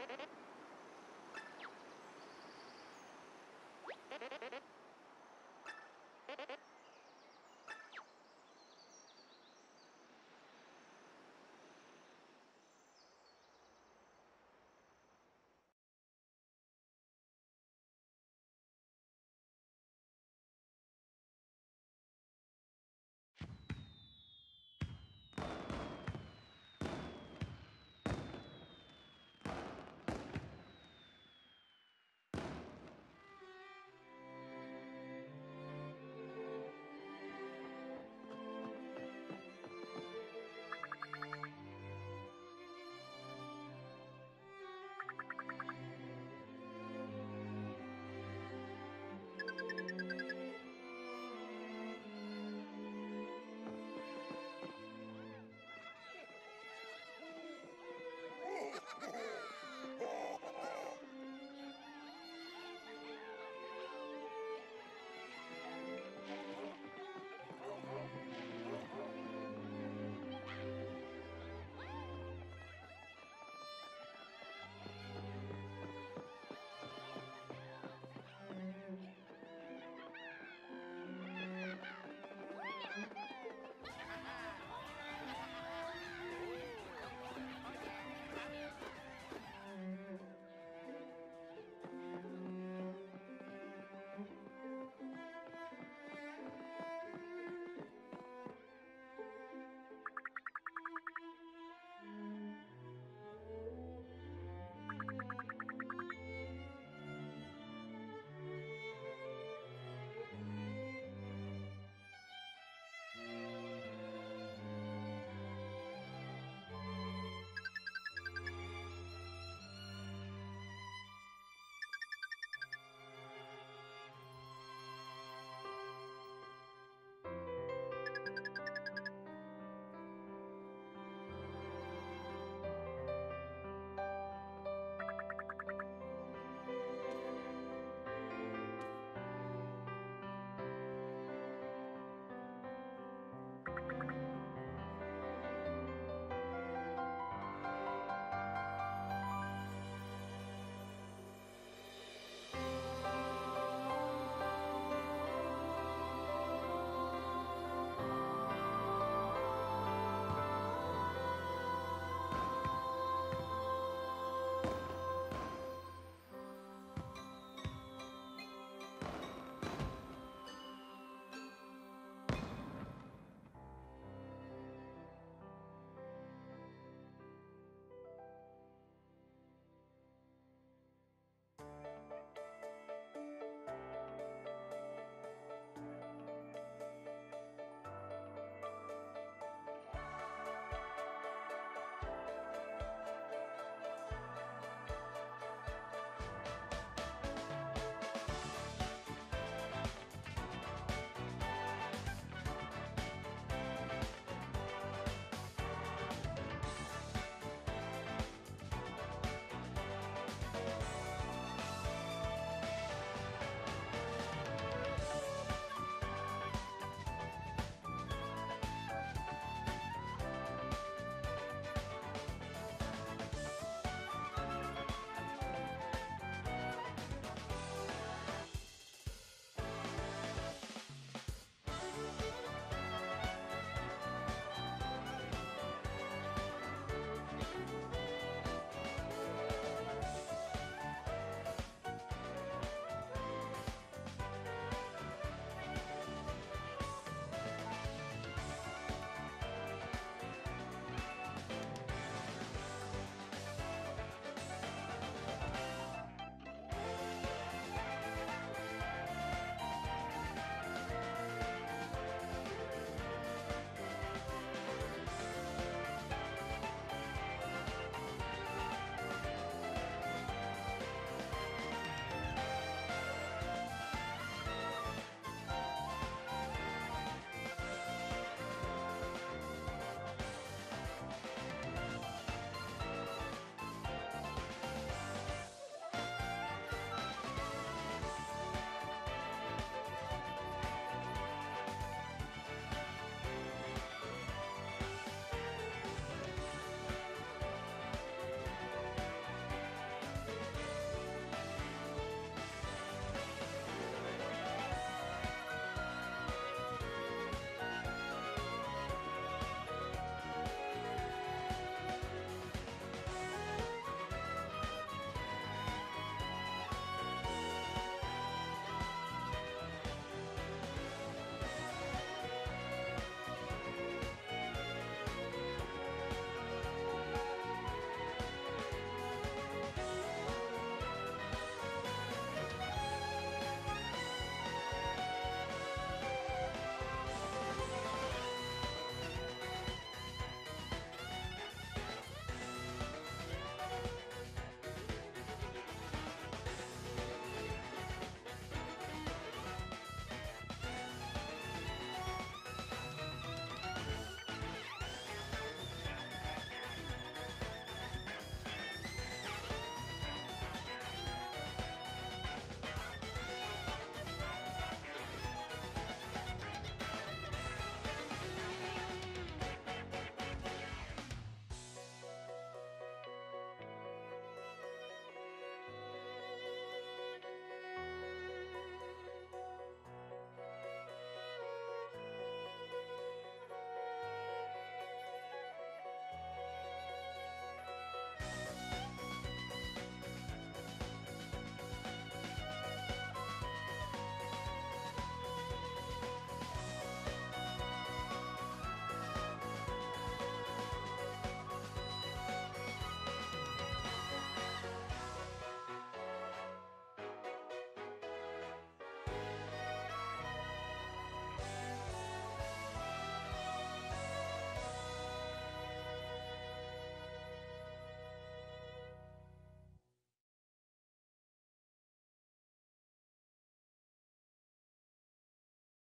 you